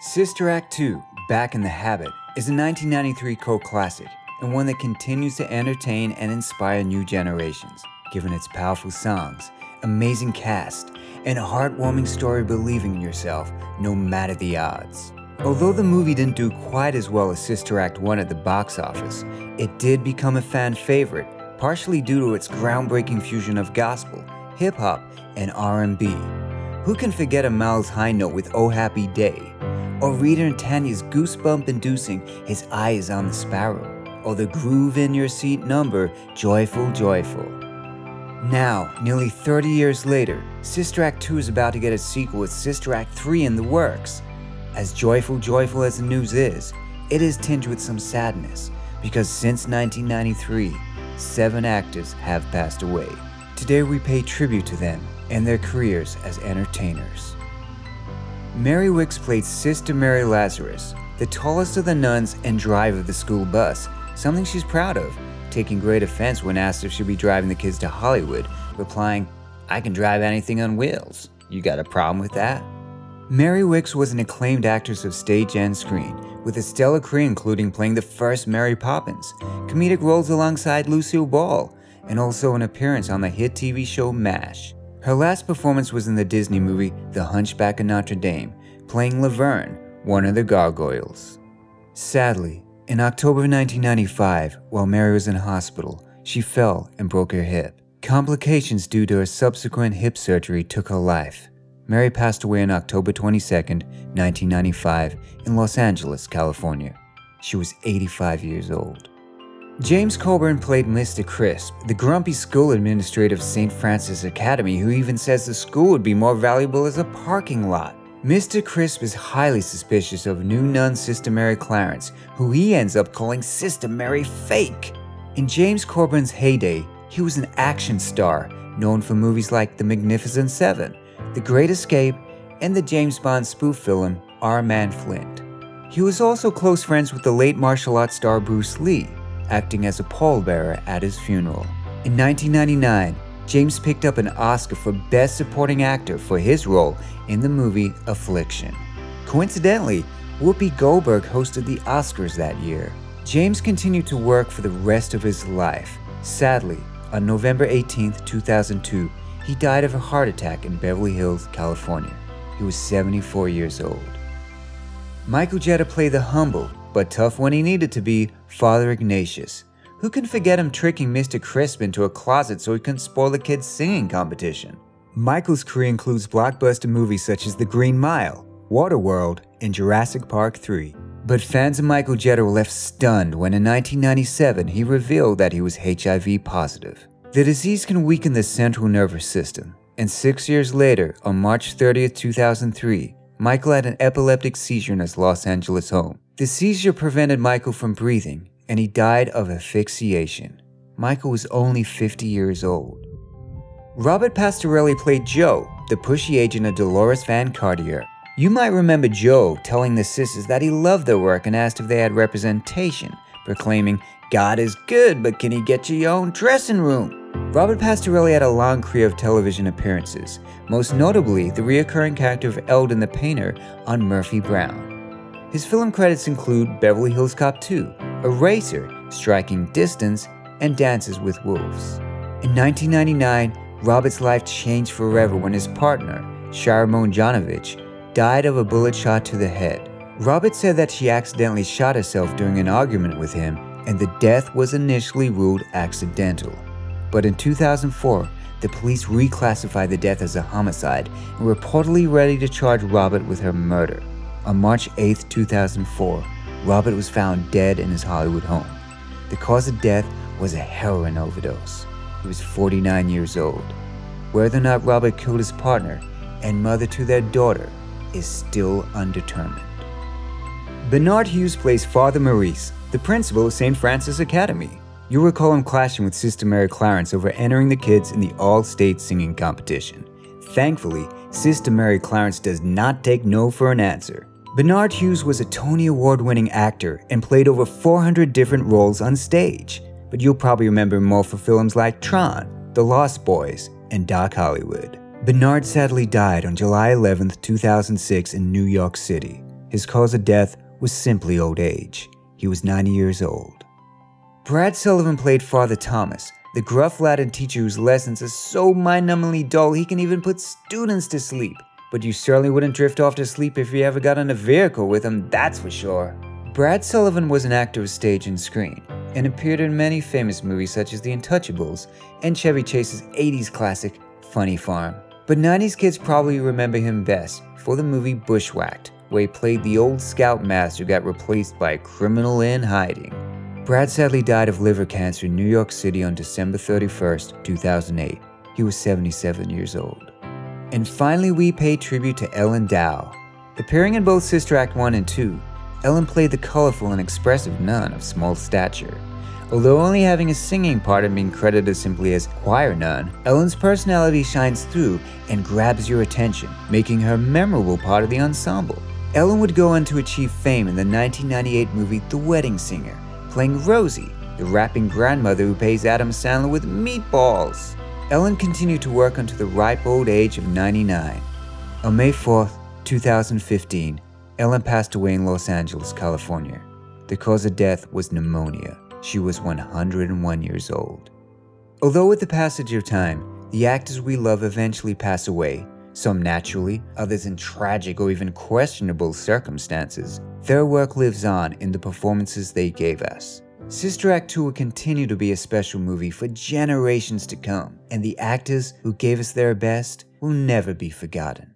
Sister Act 2, Back in the Habit, is a 1993 cult classic and one that continues to entertain and inspire new generations, given its powerful songs, amazing cast, and a heartwarming story believing in yourself no matter the odds. Although the movie didn't do quite as well as Sister Act 1 at the box office, it did become a fan favorite, partially due to its groundbreaking fusion of gospel, hip hop, and R&B. Who can forget Ahmal's high note with Oh Happy Day? Or Rita and Tanya's goosebump inducing His Eye is on the Sparrow? Or the groove in your seat number, Joyful, Joyful? Now, nearly 30 years later, Sister Act 2 is about to get a sequel with Sister Act 3 in the works. As joyful, joyful as the news is, it is tinged with some sadness because since 1993, seven actors have passed away. Today we pay tribute to them and their careers as entertainers. Mary Wickes played Sister Mary Lazarus, the tallest of the nuns and driver of the school bus, something she's proud of, taking great offense when asked if she'd be driving the kids to Hollywood, replying, I can drive anything on wheels. You got a problem with that? Mary Wickes was an acclaimed actress of stage and screen, with a stellar career including playing the first Mary Poppins, comedic roles alongside Lucille Ball, and also an appearance on the hit TV show MASH. Her last performance was in the Disney movie The Hunchback of Notre Dame, playing Laverne, one of the gargoyles. Sadly, in October 1995, while Mary was in hospital, she fell and broke her hip. Complications due to her subsequent hip surgery took her life. Mary passed away on October 22, 1995, in Los Angeles, California. She was 85 years old. James Coburn played Mr. Crisp, the grumpy school administrator of St. Francis Academy, who even says the school would be more valuable as a parking lot. Mr. Crisp is highly suspicious of new nun Sister Mary Clarence, who he ends up calling Sister Mary Fake. In James Coburn's heyday, he was an action star, known for movies like The Magnificent Seven, The Great Escape, and the James Bond spoof film Our Man Flint. He was also close friends with the late martial arts star Bruce Lee, acting as a pallbearer at his funeral. In 1999, James picked up an Oscar for Best Supporting Actor for his role in the movie Affliction. Coincidentally, Whoopi Goldberg hosted the Oscars that year. James continued to work for the rest of his life. Sadly, on November 18, 2002, he died of a heart attack in Beverly Hills, California. He was 74 years old. Michael Jeter played the humble, but tough when he needed to be, Father Ignatius. Who can forget him tricking Mr. Crisp into a closet so he couldn't spoil the kids' singing competition? Michael's career includes blockbuster movies such as The Green Mile, Waterworld, and Jurassic Park 3. But fans of Michael Jeter were left stunned when in 1997 he revealed that he was HIV positive. The disease can weaken the central nervous system, and six years later, on March 30, 2003, Michael had an epileptic seizure in his Los Angeles home. The seizure prevented Michael from breathing, and he died of asphyxiation. Michael was only 50 years old. Robert Pastorelli played Joe, the pushy agent of Deloris Van Cartier. You might remember Joe telling the sisters that he loved their work and asked if they had representation, proclaiming, God is good, but can he get you your own dressing room? Robert Pastorelli had a long career of television appearances, most notably the recurring character of Eldon the Painter on Murphy Brown. His film credits include Beverly Hills Cop 2, Eraser, Striking Distance, and Dances with Wolves. In 1999, Robert's life changed forever when his partner, Charemon Jonovich, died of a bullet shot to the head. Robert said that she accidentally shot herself during an argument with him, and the death was initially ruled accidental. But in 2004, the police reclassified the death as a homicide and reportedly ready to charge Robert with her murder. On March 8, 2004, Robert was found dead in his Hollywood home. The cause of death was a heroin overdose. He was 49 years old. Whether or not Robert killed his partner and mother to their daughter is still undetermined. Bernard Hughes plays Father Maurice, the principal of St. Francis Academy. You'll recall him clashing with Sister Mary Clarence over entering the kids in the all state singing competition. Thankfully, Sister Mary Clarence does not take no for an answer. Bernard Hughes was a Tony Award winning actor and played over 400 different roles on stage, but you'll probably remember more for films like Tron, The Lost Boys, and Doc Hollywood. Bernard sadly died on July 11, 2006, in New York City. His cause of death was simply old age. He was 90 years old. Brad Sullivan played Father Thomas, the gruff Latin teacher whose lessons are so mind-numbingly dull he can even put students to sleep. But you certainly wouldn't drift off to sleep if you ever got in a vehicle with him, that's for sure. Brad Sullivan was an actor of stage and screen, and appeared in many famous movies such as The Untouchables and Chevy Chase's 80s classic Funny Farm. But 90s kids probably remember him best for the movie Bushwhacked, where he played the old scoutmaster who got replaced by a criminal in hiding. Brad sadly died of liver cancer in New York City on December 31st, 2008. He was 77 years old. And finally, we pay tribute to Ellen Dow. Appearing in both Sister Act 1 and 2, Ellen played the colorful and expressive nun of small stature. Although only having a singing part and being credited simply as choir nun, Ellen's personality shines through and grabs your attention, making her a memorable part of the ensemble. Ellen would go on to achieve fame in the 1998 movie The Wedding Singer, playing Rosie, the rapping grandmother who pays Adam Sandler with meatballs. Ellen continued to work until the ripe old age of 99. On May 4, 2015, Ellen passed away in Los Angeles, California. The cause of death was pneumonia. She was 101 years old. Although with the passage of time, the actors we love eventually pass away, some naturally, others in tragic or even questionable circumstances, their work lives on in the performances they gave us. Sister Act 2 will continue to be a special movie for generations to come, and the actors who gave us their best will never be forgotten.